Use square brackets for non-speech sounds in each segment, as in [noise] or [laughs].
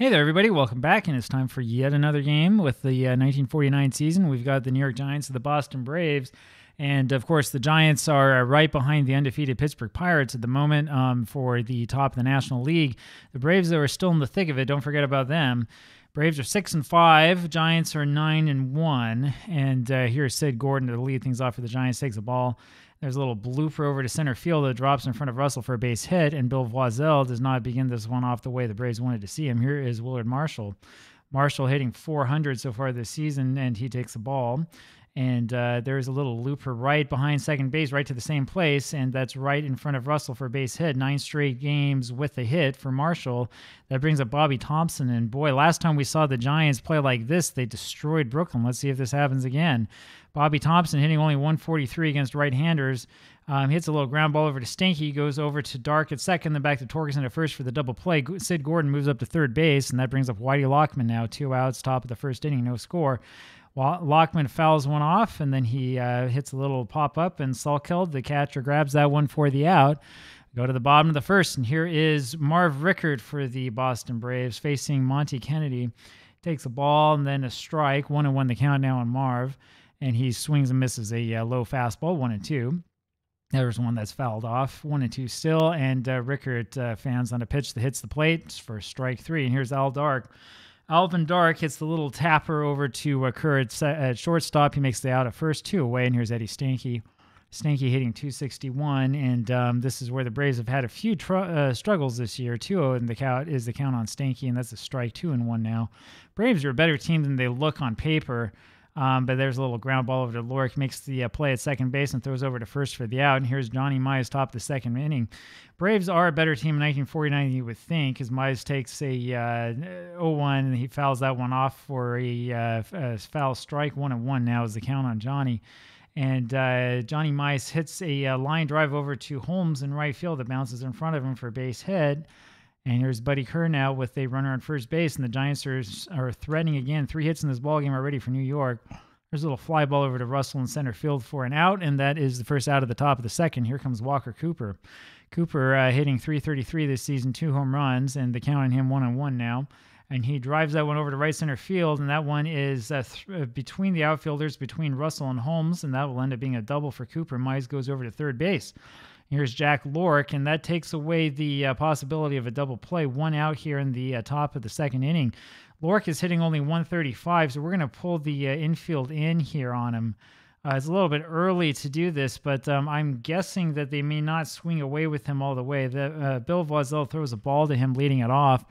Hey there, everybody. Welcome back. And it's time for yet another game with the uh, 1949 season. We've got the New York Giants and the Boston Braves. And of course, the Giants are uh, right behind the undefeated Pittsburgh Pirates at the moment um, for the top of the National League. The Braves, though, are still in the thick of it. Don't forget about them. Braves are six and five. Giants are nine and one. And uh, here's Sid Gordon to lead things off for the Giants. Takes the ball there's a little blooper over to center field that drops in front of Russell for a base hit, and Bill Voiselle does not begin this one off the way the Braves wanted to see him. Here is Willard Marshall. Marshall hitting 400 so far this season, and he takes the ball. And uh, there's a little looper right behind second base, right to the same place, and that's right in front of Russell for base hit. Nine straight games with a hit for Marshall. That brings up Bobby Thomson, And boy, last time we saw the Giants play like this, they destroyed Brooklyn. Let's see if this happens again. Bobby Thomson hitting only 143 against right-handers. Um, hits a little ground ball over to Stanky, goes over to Dark at second, then back to Torgeson at first for the double play. Sid Gordon moves up to third base, and that brings up Whitey Lockman now, two outs, top of the first inning, no score. Lockman fouls one off, and then he uh, hits a little pop up, and Salkeld, the catcher, grabs that one for the out. Go to the bottom of the first, and here is Marv Rickert for the Boston Braves facing Monte Kennedy. Takes a ball and then a strike, one and one the count now on Marv, and he swings and misses a uh, low fastball, one and two. There's one that's fouled off, one and two still, and uh, Rickert uh, fans on a pitch that hits the plate for strike three. And here's Al Dark Alvin Dark hits the little tapper over to uh, at, at, shortstop. He makes the out at first, two away, and here's Eddie Stanky. Stanky hitting 261, and um, this is where the Braves have had a few tr- uh, struggles this year. 2-0 the count is the count on Stanky, and that's a strike two and one now. Braves are a better team than they look on paper. Um, but there's a little ground ball over to Lohrke, makes the uh, play at second base and throws over to first for the out. And here's Johnny Mize top the second inning. Braves are a better team in 1949 you would think, because Mize takes a uh, 0-1 and he fouls that one off for a, uh, a foul strike. One and one now is the count on Johnny. And uh, Johnny Mize hits a uh, line drive over to Holmes in right field that bounces in front of him for base hit. And here's Buddy Kerr now with a runner on first base, and the Giants are, are threatening again. Three hits in this ball game already for New York. There's a little fly ball over to Russell in center field for an out, and that is the first out of the top of the second. Here comes Walker Cooper. Cooper uh, hitting 333 this season, two home runs, and the count on him one on one now. And he drives that one over to right center field, and that one is uh, th- uh, between the outfielders, between Russell and Holmes, and that will end up being a double for Cooper. Mize goes over to third base. Here's Jack Lohrke, and that takes away the uh, possibility of a double play. One out here in the uh, top of the second inning. Lohrke is hitting only 135, so we're going to pull the uh, infield in here on him. Uh, it's a little bit early to do this, but um, I'm guessing that they may not swing away with him all the way. The, uh, Bill Voiselle throws a ball to him, leading it off.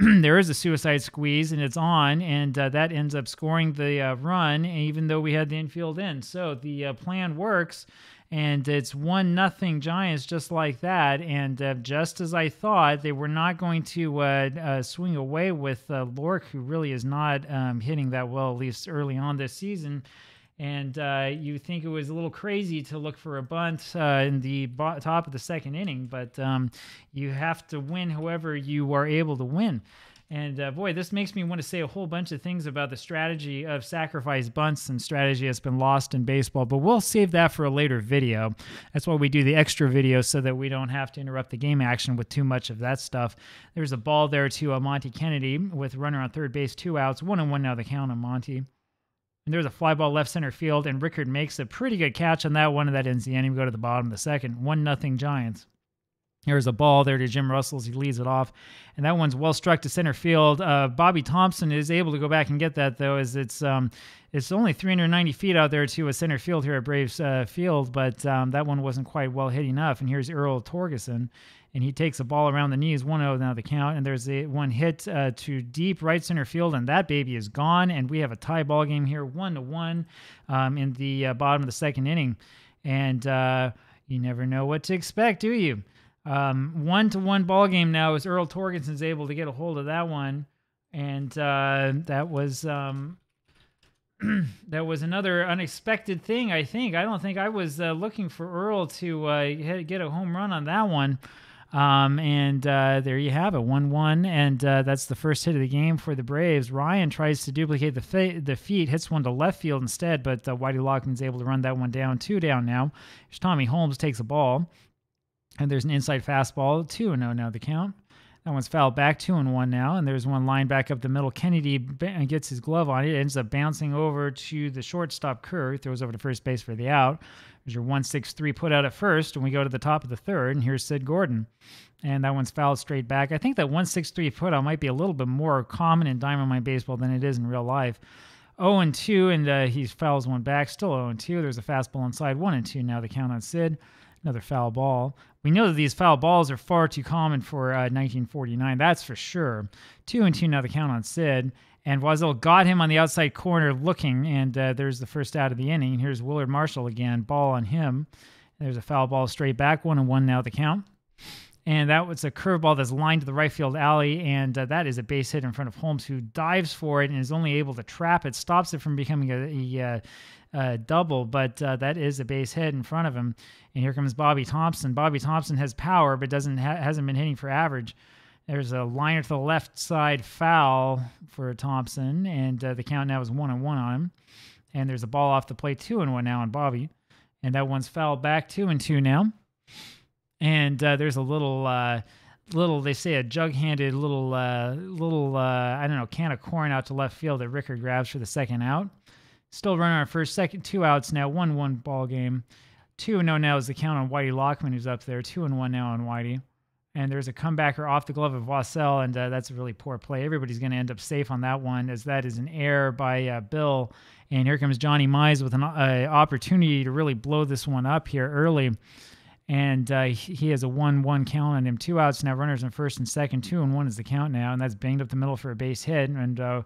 [clears throat] there is a suicide squeeze, and it's on, and uh, that ends up scoring the run, even though we had the infield in. So the plan works and it's one nothing Giants just like that. And uh, just as I thought, they were not going to uh, uh, swing away with uh, Lohrke, who really is not um, hitting that well, at least early on this season. And uh, you think it was a little crazy to look for a bunt uh, in the bo- top of the second inning, but um, you have to win however you are able to win. And uh, boy, this makes me want to say a whole bunch of things about the strategy of sacrifice bunts and strategy that's been lost in baseball, but we'll save that for a later video. That's why we do the extra video so that we don't have to interrupt the game action with too much of that stuff. There's a ball there to uh, Monte Kennedy with runner on third base, two outs, one and one now the count on Monte. And there's a fly ball left center field, and Rickert makes a pretty good catch on that one, and that ends the inning. We go to the bottom of the second, one nothing Giants. Here's a ball there to Jim Russell's. He leads it off, and that one's well struck to center field. Uh, Bobby Thomson is able to go back and get that though, as it's um, it's only 390 feet out there to a center field here at Braves uh, Field, but um, that one wasn't quite well hit enough. And here's Earl Torgeson, and he takes a ball around the knees, 1-0 now the count, and there's a one hit uh, to deep right center field, and that baby is gone. And we have a tie ball game here, one to one, um, in the uh, bottom of the second inning, and uh, you never know what to expect, do you? Um, one to one ball game now as Earl Torgeson's able to get a hold of that one, and uh, that was um, [clears throat] that was another unexpected thing. I think I don't think I was uh, looking for Earl to uh, get a home run on that one. Um, and uh, there you have it, one-one, and uh, that's the first hit of the game for the Braves. Ryan tries to duplicate the fe- the feat, hits one to left field instead, but uh, Whitey Lockman's able to run that one down, two down now. Tommy Holmes takes a ball, and there's an inside fastball, 2 and 0 now the count. That one's fouled back two and one now, and there's one line back up the middle. Kennedy gets his glove on it, ends up bouncing over to the shortstop Kerr, throws over to first base for the out. There's your one six three put out at first, and we go to the top of the third, and here's Sid Gordon, and that one's fouled straight back. I think that one six three put out might be a little bit more common in Diamond Mind baseball than it is in real life. 0 and 2, and uh, he fouls one back. Still 0 and 2. There's a fastball inside. 1 and 2 now. The count on Sid. Another foul ball. We know that these foul balls are far too common for uh, 1949. That's for sure. 2 and 2 now. The count on Sid. And Voiselle got him on the outside corner looking, and uh, there's the first out of the inning. Here's Willard Marshall again. Ball on him. There's a foul ball straight back. 1 and 1 now. The count and that was a curveball that's lined to the right field alley, and uh, that is a base hit in front of Holmes, who dives for it and is only able to trap it, stops it from becoming a, a, uh, a double, but uh, that is a base hit in front of him. And here comes Bobby Thomson. Bobby Thomson has power, but doesn't ha- hasn't been hitting for average. There's a liner to the left side foul for Thomson, and uh, the count now is one and one on him. And there's a ball off the plate, two and one now on Bobby, and that one's fouled back, two and two now and uh, there's a little uh, little they say a jug-handed little uh, little uh, I don't know can of corn out to left field that Rickert grabs for the second out. Still running our first, second, two outs now, one one ball game. Two and no now is the count on Whitey Lockman who's up there. Two and one now on Whitey. And there's a comebacker off the glove of Voiselle, and uh, that's a really poor play. Everybody's going to end up safe on that one, as that is an error by uh, Bill. And here comes Johnny Mize with an uh, opportunity to really blow this one up here early and uh, he has a one-one count on him. Two outs now, runners in first and second. Two and one is the count now, and that's banged up the middle for a base hit. And uh,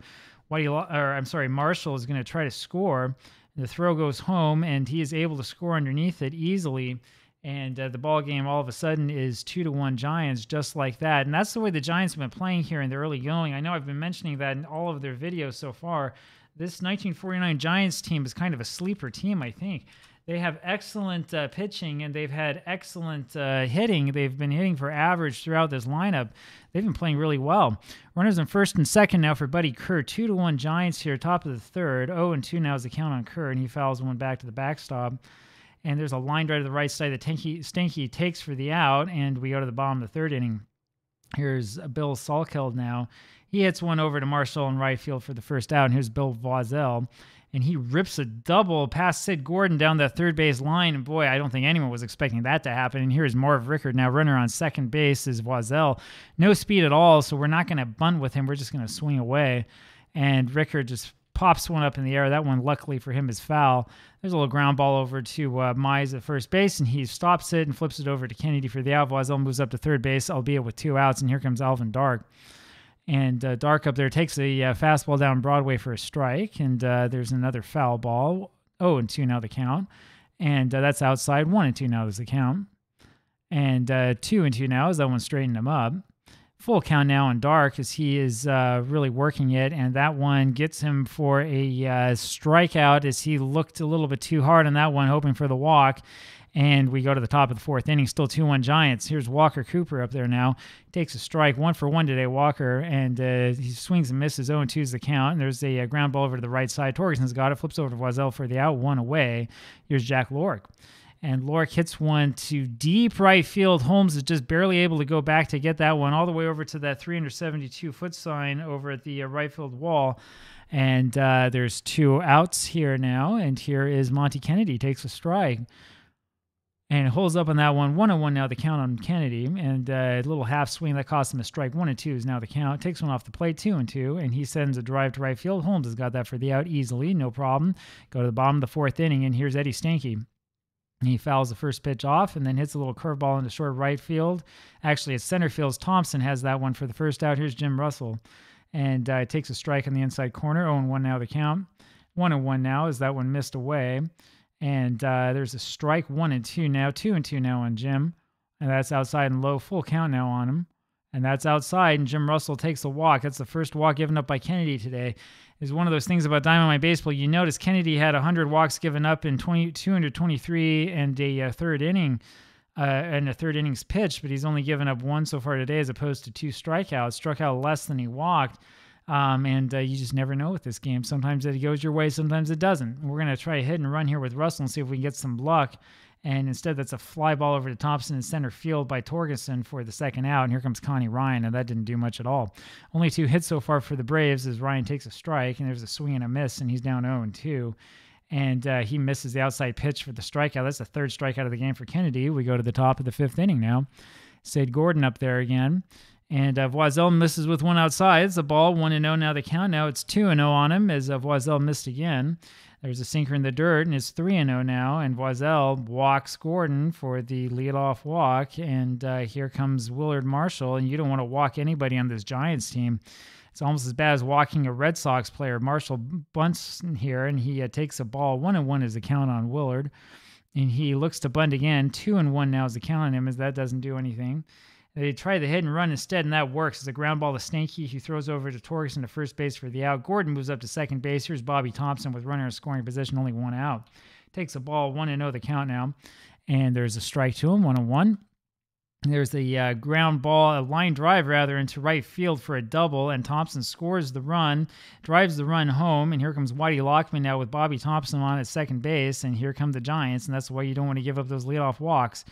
Whitey, or I'm sorry, Marshall is going to try to score. The throw goes home, and he is able to score underneath it easily. And uh, the ball game all of a sudden is two to one Giants, just like that. And that's the way the Giants have been playing here in the early going. I know I've been mentioning that in all of their videos so far. This 1949 Giants team is kind of a sleeper team, I think. They have excellent uh, pitching and they've had excellent uh, hitting. They've been hitting for average throughout this lineup. They've been playing really well. Runners in first and second now for Buddy Kerr. Two to one Giants here, top of the third. Oh and two now is the count on Kerr, and he fouls one back to the backstop. And there's a line drive to the right side that Stanky takes for the out, and we go to the bottom of the third inning. Here's Bill Salkeld now. He hits one over to Marshall in right field for the first out, and here's Bill Voiselle and he rips a double past Sid Gordon down the third base line. And boy, I don't think anyone was expecting that to happen. And here's Marv Rickert now runner on second base is Voiselle. No speed at all, so we're not going to bunt with him. We're just going to swing away. And Rickert just pops one up in the air. That one, luckily for him, is foul. There's a little ground ball over to uh, Mize at first base, and he stops it and flips it over to Kennedy for the out. Voiselle moves up to third base, albeit with two outs. And here comes Alvin Dark. And uh, Dark up there takes a uh, fastball down Broadway for a strike, and uh, there's another foul ball. Oh, and two now the count, and uh, that's outside. One and two now is the count, and uh, two and two now is that one straightened him up. Full count now on Dark as he is uh, really working it, and that one gets him for a strikeout as he looked a little bit too hard on that one, hoping for the walk. And we go to the top of the fourth inning, still 2 1 Giants. Here's Walker Cooper up there now. Takes a strike, one for one today, Walker, and uh, he swings and misses. 0 2 is the count. And there's a, a, ground ball over to the right side. Torgeson's got it, flips over to Voiselle for the out, one away. Here's Jack Lohrke. And Lohrke hits one to deep right field. Holmes is just barely able to go back to get that one all the way over to that 372 foot sign over at the uh, right field wall. And uh, there's two outs here now. And here is Monte Kennedy takes a strike and holds up on that one. One and one now the count on Kennedy, and uh, a little half swing that cost him a strike. One and two is now the count. Takes one off the plate, two and two, and he sends a drive to right field. Holmes has got that for the out easily, no problem. Go to the bottom of the fourth inning, and here's Eddie Stanky. He fouls the first pitch off and then hits a little curveball into short right field. Actually, it's center field's Thomson has that one for the first out. Here's Jim Russell. And uh, takes a strike on the inside corner. 0 1 now the count. 1 and 1 now is that one missed away. And uh, there's a strike one and two now, two and two now on Jim. And that's outside and low, full count now on him. And that's outside, and Jim Russell takes a walk. That's the first walk given up by Kennedy today. Is one of those things about Diamond Mind Baseball. You notice Kennedy had 100 walks given up in 20, 223 and a uh, third inning, uh, and a third innings pitch, but he's only given up one so far today as opposed to two strikeouts. Struck out less than he walked. Um, and uh, you just never know with this game. Sometimes it goes your way, sometimes it doesn't. We're going to try a hit and run here with Russell and see if we can get some luck. And instead, that's a fly ball over to Thomson in center field by Torgeson for the second out. And here comes Connie Ryan, and that didn't do much at all. Only two hits so far for the Braves as Ryan takes a strike, and there's a swing and a miss, and he's down 0 2 and uh, he misses the outside pitch for the strikeout. That's the third strikeout of the game for Kennedy. We go to the top of the fifth inning now. Sid Gordon up there again. And uh, Voiselle misses with one outside. It's a ball, 1 0 now the count. Now it's 2 0 on him as uh, Voiselle missed again. There's a sinker in the dirt, and it's 3 0 now. And Voiselle walks Gordon for the leadoff walk. And uh, here comes Willard Marshall. And you don't want to walk anybody on this Giants team. It's almost as bad as walking a Red Sox player. Marshall bunts here, and he uh, takes a ball. One and one is the count on Willard, and he looks to bunt again. Two and one now is the count on him, as that doesn't do anything. They try the hit and run instead, and that works. It's a ground ball to Stanky, who throws over to Torgeson to first base for the out. Gordon moves up to second base. Here's Bobby Thomson with runner in scoring position, only one out. Takes a ball, one and zero oh the count now, and there's a strike to him, one and one. There's the uh, ground ball, a line drive rather, into right field for a double, and Thomson scores the run, drives the run home, and here comes Whitey Lockman now with Bobby Thomson on at second base, and here come the Giants, and that's why you don't want to give up those leadoff walks.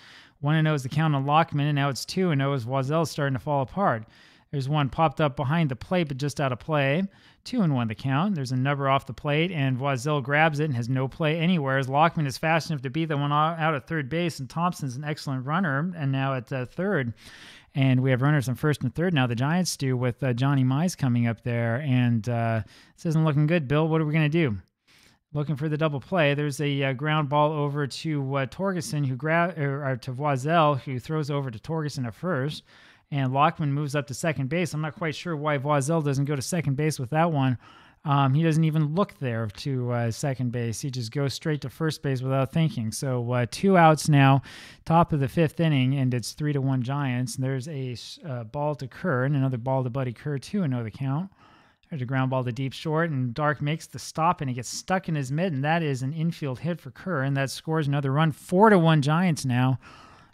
One and oh is the count on Lockman, and now it's two and zero as Voiselle's starting to fall apart. There's one popped up behind the plate, but just out of play. Two and one the count. There's a number off the plate, and Voiselle grabs it and has no play anywhere. As Lockman is fast enough to beat the one out at third base, and Thomson's an excellent runner, and now at uh, third. And we have runners on first and third now. The Giants do with uh, Johnny Mize coming up there, and uh, this isn't looking good. Bill, what are we going to do? Looking for the double play. There's a uh, ground ball over to uh, Torgeson, who grab or, or to Voiselle, who throws over to Torgeson at first and Lockman moves up to second base. I'm not quite sure why Voiselle doesn't go to second base with that one. Um, he doesn't even look there to uh, second base. He just goes straight to first base without thinking. So uh, two outs now, top of the fifth inning, and it's three to one Giants. There's a uh, ball to Kerr and another ball to Buddy Kerr too. Another count. There's a ground ball to deep short, and Dark makes the stop, and he gets stuck in his mid, and that is an infield hit for Kerr, and that scores another run. Four to one Giants now.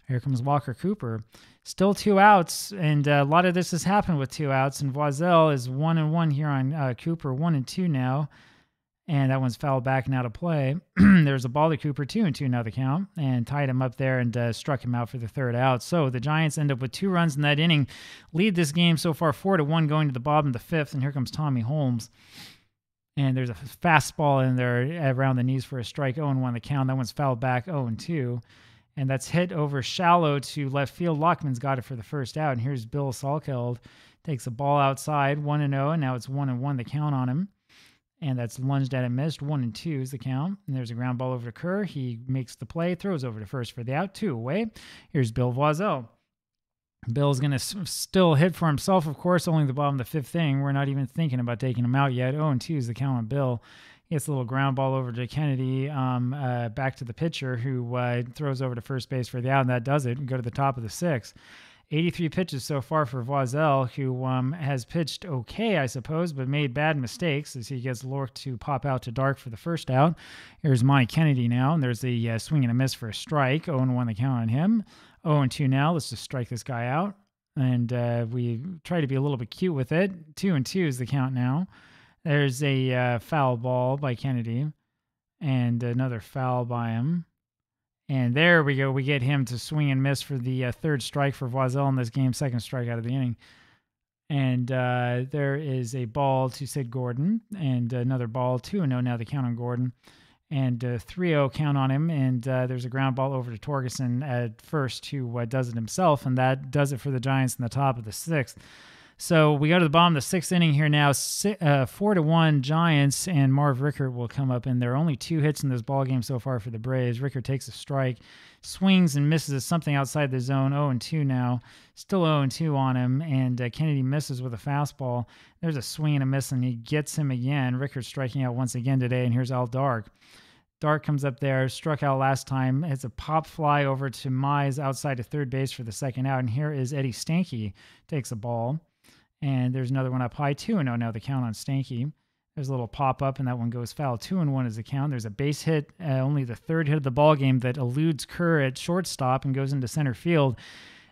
Here comes Walker Cooper still two outs, and uh, a lot of this has happened with two outs. And Voiselle is one and one here on uh, Cooper, one and two now, and that one's fouled back and out of play. [clears throat] There's a ball to Cooper, two and two now the count, and tied him up there and uh, struck him out for the third out. So the Giants end up with two runs in that inning, lead this game so far four to one, going to the bottom of the fifth. And here comes Tommy Holmes. And there's a fastball in there around the knees for a strike. 0 1 the count. That one's fouled back 0 2 and that's hit over shallow to left field. Lockman's got it for the first out, and here's Bill Salkeld takes a ball outside, one and zero, oh, and now it's one and one the count on him, and that's lunged at and missed. One and two is the count, and there's a ground ball over to Kerr. He makes the play, throws over to first for the out, two away. Here's Bill Voiselle. Bill's going to s- still hit for himself, of course, only the bottom of the fifth thing. We're not even thinking about taking him out yet. Oh, and 2 is the count on Bill. He gets a little ground ball over to Kennedy, um, uh, back to the pitcher, who uh, throws over to first base for the out, and that does it. We go to the top of the sixth. 83 pitches so far for Voiselle, who um, has pitched okay, I suppose, but made bad mistakes as he gets Lork to pop out to dark for the first out. Here's Monte Kennedy now, and there's the uh, swing and a miss for a strike. 0 1 the count on him. 0 2 now. Let's just strike this guy out. And uh, we try to be a little bit cute with it. 2 and 2 is the count now. There's a uh, foul ball by Kennedy and another foul by him. And there we go. We get him to swing and miss for the uh, third strike for Voiselle in this game, second strike out of the inning. And uh, there is a ball to Sid Gordon and another ball, 2 0 now the count on Gordon. And 3 uh, 0 count on him. And uh, there's a ground ball over to Torgeson at first, who uh, does it himself. And that does it for the Giants in the top of the sixth. So we go to the bottom of the sixth inning here now. uh, four to one Giants and Marv Rickert will come up, and there are only two hits in this ball game so far for the Braves. Rickert takes a strike, swings and misses something outside the zone. 0 and 2 now, still 0 and 2 on him, and uh, Kennedy misses with a fastball. There's a swing and a miss, and he gets him again. Rickert striking out once again today, and here's Al Dark. Dark comes up there, struck out last time. It's a pop fly over to Mize outside to third base for the second out. And here is Eddie Stanky, takes a ball. And there's another one up high, 2 and 0 now the count on Stanky. There's a little pop up, and that one goes foul. 2 and 1 is the count. There's a base hit, uh, only the third hit of the ball game that eludes Kerr at shortstop and goes into center field.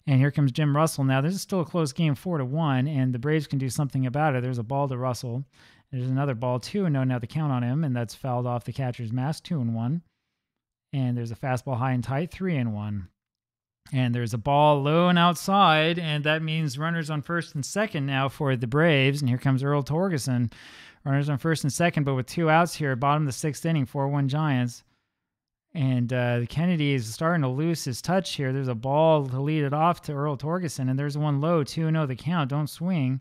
And here comes Jim Russell. Now, this is still a close game, 4 to 1, and the Braves can do something about it. There's a ball to Russell. There's another ball, 2 and 0 now the count on him, and that's fouled off the catcher's mask, 2 and 1. And there's a fastball high and tight, three and one. And there's a ball low and outside, and that means runners on first and second now for the Braves. And here comes Earl Torgeson. Runners on first and second, but with two outs here, bottom of the sixth inning, 4 1 Giants. And uh, Kennedy is starting to lose his touch here. There's a ball to lead it off to Earl Torgeson, and there's one low, 2 0 the count. Don't swing.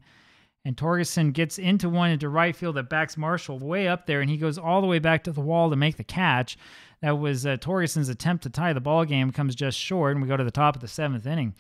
And Torgeson gets into one into right field that backs Marshall way up there, and he goes all the way back to the wall to make the catch. That was uh, Torgeson's attempt to tie the ball game, comes just short, and we go to the top of the seventh inning.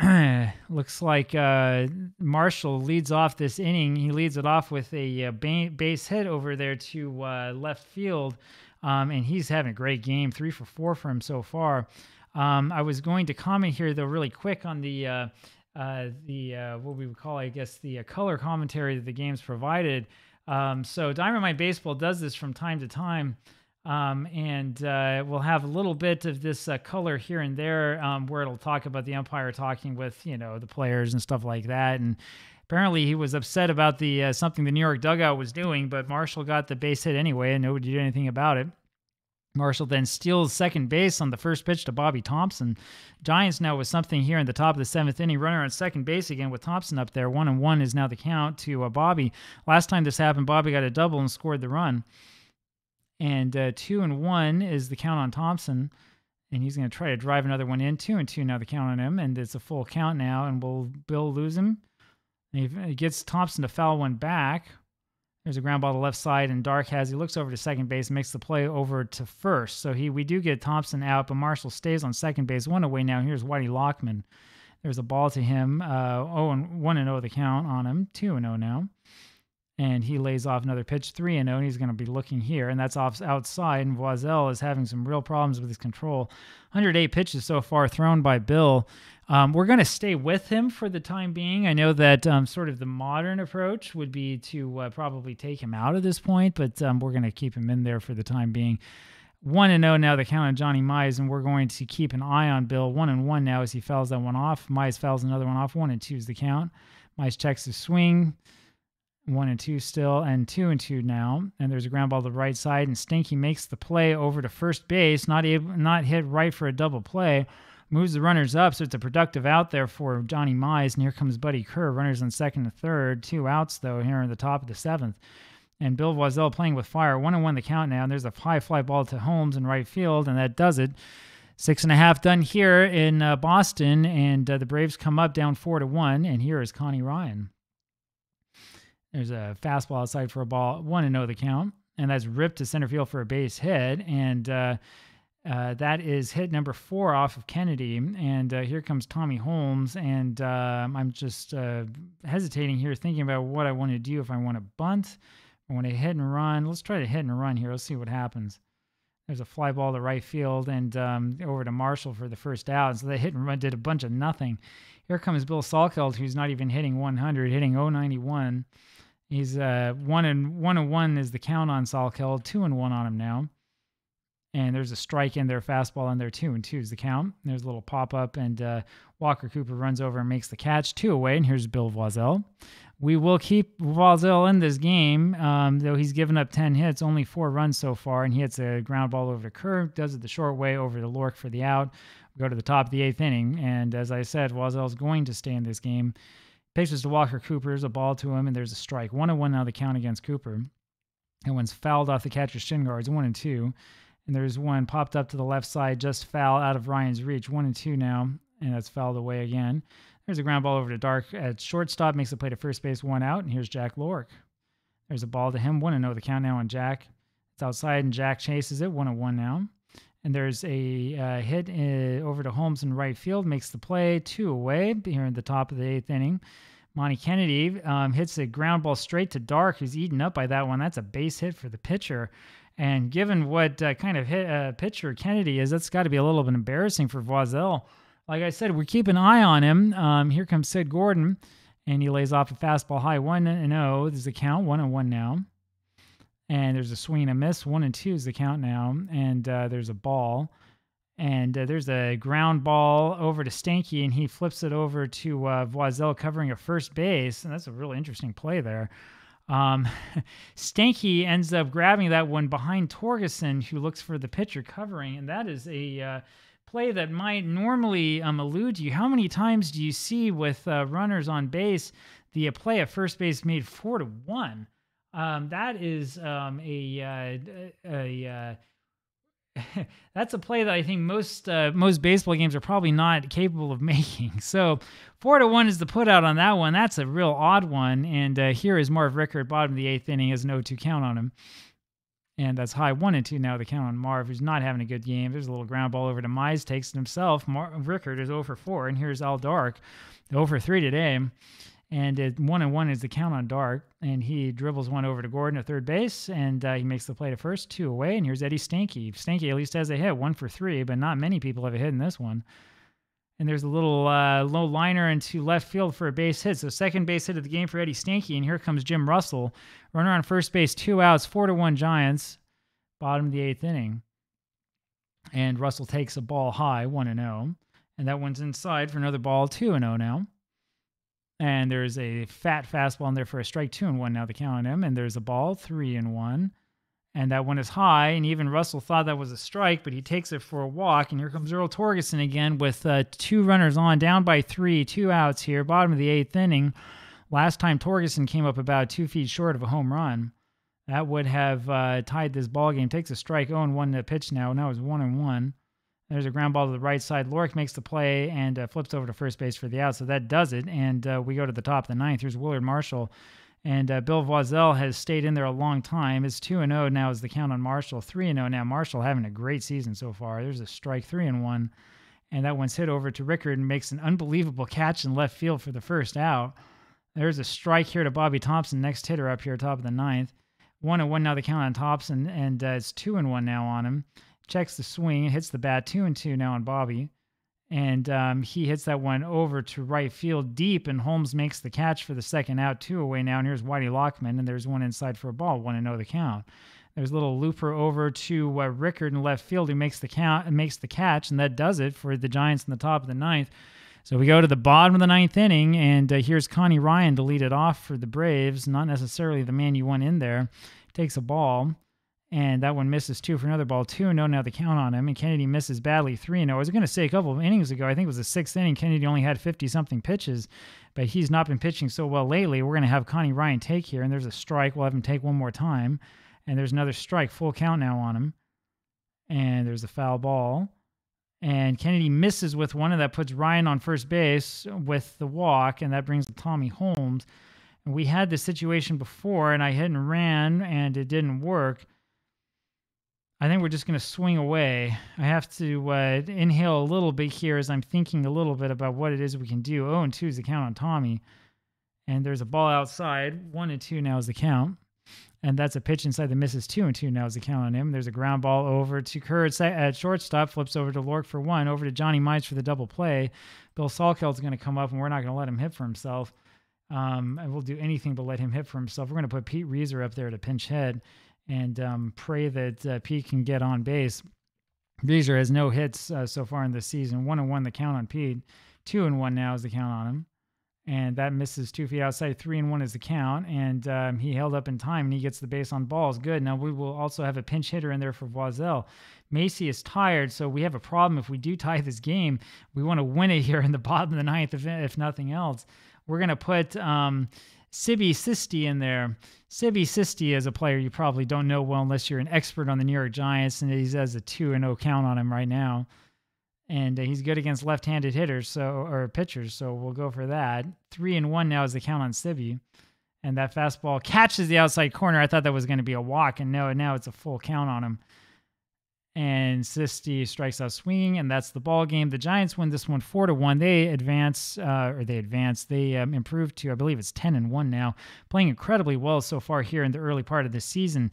[clears throat] Looks like uh, Marshall leads off this inning. He leads it off with a uh, base hit over there to uh, left field, um, and he's having a great game, three for four for him so far. Um, I was going to comment here though, really quick on the uh, uh, the uh, what we would call, I guess, the color commentary that the game's provided. Um, so Diamond Mind Baseball does this from time to time. Um, and uh, we'll have a little bit of this uh, color here and there um, where it'll talk about the umpire talking with you know the players and stuff like that and apparently he was upset about the uh, something the new york dugout was doing but marshall got the base hit anyway and nobody did anything about it Marshall then steals second base on the first pitch to Bobby Thomson. Giants now with something here in the top of the seventh inning. Runner on second base again with Thomson up there. One and one is now the count to uh, Bobby. Last time this happened, Bobby got a double and scored the run. And uh, two and one is the count on Thomson. And he's going to try to drive another one in. Two and two now the count on him. And it's a full count now. And will Bill lose him? he gets Thomson to foul one back. There's a ground ball to the left side, and Dark has he looks over to second base, makes the play over to first. So he we do get Thomson out, but Marshall stays on second base. One away now. Here's Whitey Lockman. There's a ball to him. Uh, oh, and one and zero oh the count on him. Two and zero oh now, and he lays off another pitch. Three and zero. And he's going to be looking here, and that's off outside. And Voiselle is having some real problems with his control. 108 pitches so far thrown by Bill. Um, we're going to stay with him for the time being. I know that um, sort of the modern approach would be to uh, probably take him out at this point, but um, we're going to keep him in there for the time being. One and zero oh now the count on Johnny Mize, and we're going to keep an eye on Bill. One and one now as he fouls that one off. Mize fouls another one off. One and two is the count. Mize checks his swing. One and two still, and two and two now. And there's a ground ball to the right side, and Stanky makes the play over to first base. Not able, not hit right for a double play moves the runners up, so it's a productive out there for Johnny Mize. And here comes Buddy Kerr, runners on second and third. Two outs, though, here in the top of the seventh. And Bill Voiselle playing with fire. One and one the count now. And there's a high fly ball to Holmes in right field, and that does it. Six and a half done here in uh, Boston, and uh, the Braves come up down four to one. And here is Connie Ryan. There's a fastball outside for a ball, one and no the count, and that's ripped to center field for a base hit. And uh, uh, that is hit number four off of Kennedy. And uh, here comes Tommy Holmes. And uh, I'm just uh, hesitating here, thinking about what I want to do if I want to bunt. I want to hit and run. Let's try to hit and run here. Let's see what happens. There's a fly ball to right field and um, over to Marshall for the first out. So the hit and run did a bunch of nothing. Here comes Bill Salkeld, who's not even hitting 100, hitting 091. He's uh, one and one and one is the count on Salkeld, two and one on him now and there's a strike in there, fastball in there too, and two is the count. There's a little pop up, and uh, Walker Cooper runs over and makes the catch, two away, and here's Bill Voiselle. We will keep Voiselle in this game, um, though he's given up 10 hits, only four runs so far, and he hits a ground ball over to Kerr, does it the short way over to Lork for the out. We go to the top of the eighth inning, and as I said, Voiselle's going to stay in this game. Pitches to Walker Cooper, there's a ball to him, and there's a strike. One and one now the count against Cooper. And one's fouled off the catcher's shin guards, one and two. And there's one popped up to the left side, just foul out of Ryan's reach. One and two now, and that's fouled away again. There's a ground ball over to Dark at shortstop, makes the play to first base, one out. And here's Jack Lork. There's a ball to him, one and no. The count now on Jack. It's outside, and Jack chases it, one and one now. And there's a uh, hit uh, over to Holmes in right field, makes the play, two away here in the top of the eighth inning. Monte Kennedy um, hits a ground ball straight to Dark, who's eaten up by that one. That's a base hit for the pitcher. And given what uh, kind of hit, uh, pitcher Kennedy is, that's got to be a little bit embarrassing for Voiselle. Like I said, we keep an eye on him. Um, here comes Sid Gordon, and he lays off a fastball high, one and zero. Oh. There's a count, one and one now. And there's a swing and a miss, one and two is the count now. And uh, there's a ball, and uh, there's a ground ball over to Stanky, and he flips it over to uh, Voiselle covering a first base, and that's a really interesting play there. Um, [laughs] Stanky ends up grabbing that one behind Torgeson, who looks for the pitcher covering, and that is a uh, play that might normally um, elude you. How many times do you see with uh, runners on base the uh, play at first base made four to one? Um, that is um, a, uh, a, a [laughs] that's a play that I think most uh, most baseball games are probably not capable of [laughs] making. So four to one is the put out on that one. That's a real odd one. And uh, here is Marv Rickert, bottom of the eighth inning, has no 2 count on him. And that's high one and two now. The count on Marv, who's not having a good game. There's a little ground ball over to Mize, takes it himself. Marv Rickert is over 4, and here's Al Dark, over 3 today and it, one and one is the count on Dark, and he dribbles one over to Gordon at third base, and uh, he makes the play to first, two away, and here's Eddie Stanky. Stanky at least has a hit, one for three, but not many people have a hit in this one. And there's a little uh, low liner into left field for a base hit. So second base hit of the game for Eddie Stanky, and here comes Jim Russell, runner on first base, two outs, four to one Giants, bottom of the eighth inning. And Russell takes a ball high, one and zero, oh. and that one's inside for another ball, two and zero oh now. And there's a fat fastball in there for a strike two and one. Now the count on him. And there's a ball three and one. And that one is high. And even Russell thought that was a strike, but he takes it for a walk. And here comes Earl Torgeson again with uh, two runners on, down by three, two outs here, bottom of the eighth inning. Last time Torgeson came up about two feet short of a home run. That would have uh, tied this ball game. Takes a strike, 0 and 1 to pitch now. Now it's 1 and 1. There's a ground ball to the right side. Lohrke makes the play and uh, flips over to first base for the out. So that does it. And uh, we go to the top of the ninth. Here's Willard Marshall. And uh, Bill Voiselle has stayed in there a long time. It's 2 0 now is the count on Marshall. 3 0 now. Marshall having a great season so far. There's a strike, 3 and 1. And that one's hit over to Rickert and makes an unbelievable catch in left field for the first out. There's a strike here to Bobby Thomson, next hitter up here, top of the ninth. 1 and 1 now the count on Thomson, and uh, it's 2 and 1 now on him checks the swing, hits the bat two and two now on Bobby. And um, he hits that one over to right field deep, and Holmes makes the catch for the second out, two away now. And here's Whitey Lockman, and there's one inside for a ball, one and know the count. There's a little looper over to uh, Rickert in left field who makes the count and makes the catch, and that does it for the Giants in the top of the ninth. So we go to the bottom of the ninth inning, and uh, here's Connie Ryan to lead it off for the Braves. Not necessarily the man you want in there. Takes a ball and that one misses two for another ball. Two and no now the count on him, and Kennedy misses badly. Three and no. I was going to say a couple of innings ago, I think it was the sixth inning. Kennedy only had fifty something pitches, but he's not been pitching so well lately. We're going to have Connie Ryan take here, and there's a strike. We'll have him take one more time, and there's another strike. Full count now on him, and there's a foul ball. And Kennedy misses with one, and that puts Ryan on first base with the walk, and that brings Tommy Holmes. And we had this situation before, and I hit and ran, and it didn't work. I think we're just going to swing away. I have to uh, inhale a little bit here as I'm thinking a little bit about what it is we can do. Oh, and two is the count on Tommy. And there's a ball outside. One and two now is the count. And that's a pitch inside the misses. Two and two now is the count on him. There's a ground ball over to Kerr at shortstop. Flips over to Lork for one. Over to Johnny Mize for the double play. Bill Salkeld's going to come up, and we're not going to let him hit for himself. Um, and we'll do anything but let him hit for himself. We're going to put Pete Reiser up there to pinch hit and um, pray that uh, Pete can get on base. Reiser has no hits uh, so far in this season. One and one the count on Pete. Two and one now is the count on him. And that misses two feet outside. Three and one is the count. And um, he held up in time and he gets the base on balls. Good. Now we will also have a pinch hitter in there for Voiselle. Macy is tired, so we have a problem. If we do tie this game, we want to win it here in the bottom of the ninth, if, if nothing else. We're going to put um, Sibby Sisti in there. Sibby Sisti is a player you probably don't know well unless you're an expert on the New York Giants, and he has a 2 and 0 count on him right now. And uh, he's good against left handed hitters, so or pitchers, so we'll go for that. 3 and 1 now is the count on Sibby. And that fastball catches the outside corner. I thought that was going to be a walk, and no, now it's a full count on him and Sisti strikes out swinging, and that's the ball game. The Giants win this one four to one. They advance, uh, or they advance. They um, improve to, I believe it's ten and one now, playing incredibly well so far here in the early part of the season.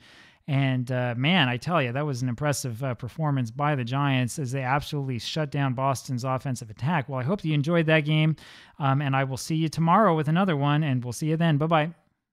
And uh, man, I tell you, that was an impressive uh, performance by the Giants as they absolutely shut down Boston's offensive attack. Well, I hope you enjoyed that game, um, and I will see you tomorrow with another one, and we'll see you then. Bye bye.